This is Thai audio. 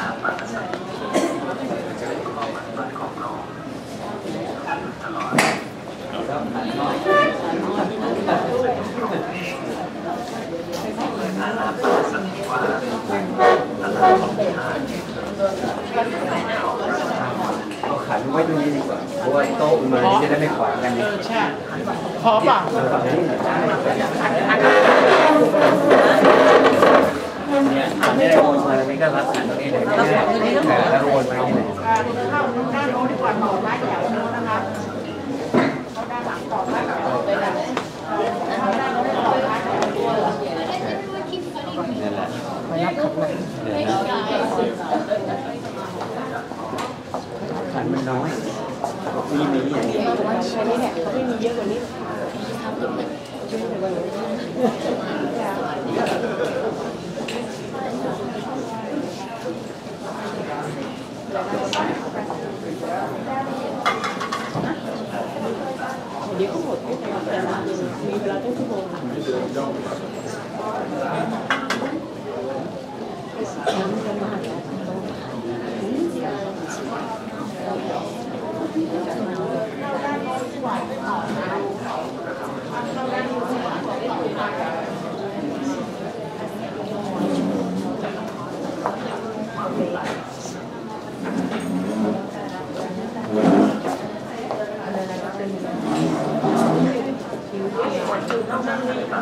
นามมากติจะเป็นความหมายมันของเราตลอดอาณาปานสติวาอาณาปณิารเอาขันไว้ตรงนี้ดีกว่าเพราะว่าโต๊ะมันจะได้ไม่ขวางกันออใช่พอเปล่า ฝั่งนี้หน่ยได้เนี่ยขันไม่ได้โอนมาตรงนี้ก็รับขันตรงนี้เลยง่ายๆแต่ถ้าโอนมาที่ไหนอ่าเข้าด้าโน้นดีกว่าต่อไม้แถวโน้นนะคะเขาด้านหลังต่อไม้แถวเลยนะเข้าด้านโน้นต่อไม้แถวตัวเหรอนั่นแหละไปรับขับเลยเดี๋ยวนะขันมันน้อยมีมีอย่างนี้อันนี้เนี่ยเขาไม่มีเยอะกว่านี้ เดี๋ยวก็หมดไม่เป็นไรแต่มีเวลาตั้งชั่วโมง เ